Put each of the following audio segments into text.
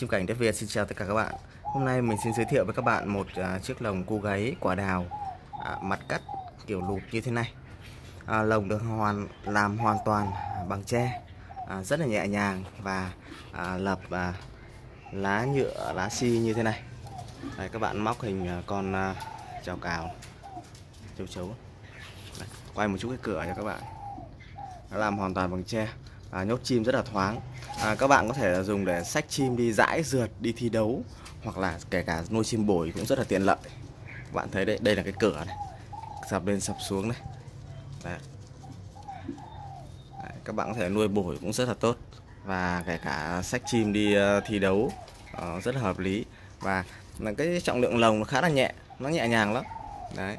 Chim cảnh đất Việt xin chào tất cả các bạn. Hôm nay mình xin giới thiệu với các bạn một à, chiếc lồng cu gáy quả đào à, mặt cắt kiểu lụp như thế này. À, Lồng được hoàn làm hoàn toàn bằng tre à, rất là nhẹ nhàng và à, lập à, lá nhựa lá xi như thế này. Đây, các bạn móc hình à, con à, chào cào châu chấu. Đây, quay một chút cái cửa cho các bạn. Làm hoàn toàn bằng tre à, nhốt chim rất là thoáng. À, các bạn có thể dùng để sách chim đi dãi rượt đi thi đấu hoặc là kể cả nuôi chim bổi cũng rất là tiện lợi. Các bạn thấy đấy đây là cái cửa này. Sập lên sập xuống này. Đấy. Đấy, các bạn có thể nuôi bổi cũng rất là tốt. Và kể cả sách chim đi uh, thi đấu uh, rất là hợp lý. Và cái trọng lượng lồng nó khá là nhẹ nó nhẹ nhàng lắm. Đấy.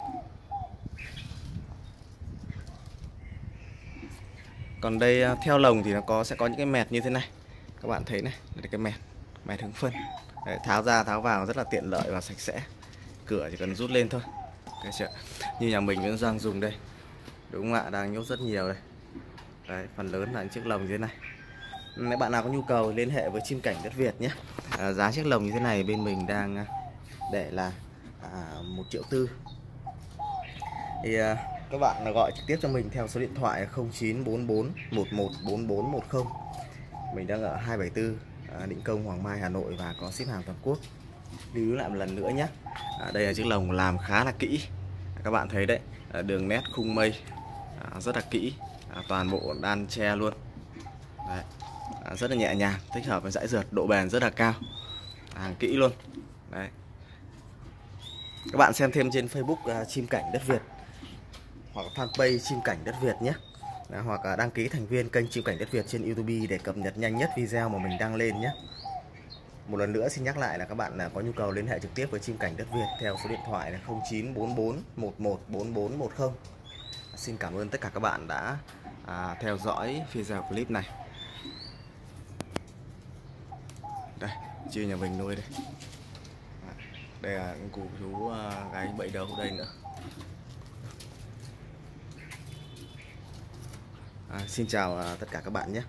Còn đây à, theo lồng thì nó có sẽ có những cái mẹt như thế này. Các bạn thấy này đây là cái mẹt mẹt hướng phân. Đấy, tháo ra tháo vào rất là tiện lợi và sạch sẽ. Cửa chỉ cần rút lên thôi. Cái chưa? như nhà mình vẫn đang dùng đây. Đúng không ạ? Đang nhốt rất nhiều đây. Đấy, phần lớn là những chiếc lồng như thế này. Ừ, nếu bạn nào có nhu cầu liên hệ với chim cảnh đất Việt nhé. À, giá chiếc lồng như thế này bên mình đang à, để là à, 1 triệu tư. Thì à, các bạn gọi trực tiếp cho mình theo số điện thoại 0944 114410 mình đang ở 274 à, Định Công Hoàng Mai Hà Nội và có ship hàng toàn quốc. Lưu lại một lần nữa nhé. À, đây là chiếc lồng làm khá là kỹ. À, các bạn thấy đấy à, đường nét khung mây à, rất là kỹ. À, toàn bộ đan tre luôn. Đấy. À, rất là nhẹ nhàng thích hợp với dãy dượt độ bền rất là cao. Hàng kỹ luôn. Đấy. Các bạn xem thêm trên Facebook uh, chim cảnh đất Việt hoặc fanpage chim cảnh đất Việt nhé. À, hoặc đăng ký thành viên kênh chim cảnh đất Việt trên YouTube để cập nhật nhanh nhất video mà mình đăng lên nhé. Một lần nữa xin nhắc lại là các bạn là có nhu cầu liên hệ trực tiếp với chim cảnh đất Việt theo số điện thoại là 0944 114410 xin cảm ơn tất cả các bạn đã à, theo dõi video clip này. Đây chia nhà mình nuôi đây. Đây là cụ chú à, gái bẫy đầu đây nữa. À, xin chào à, tất cả các bạn nhé.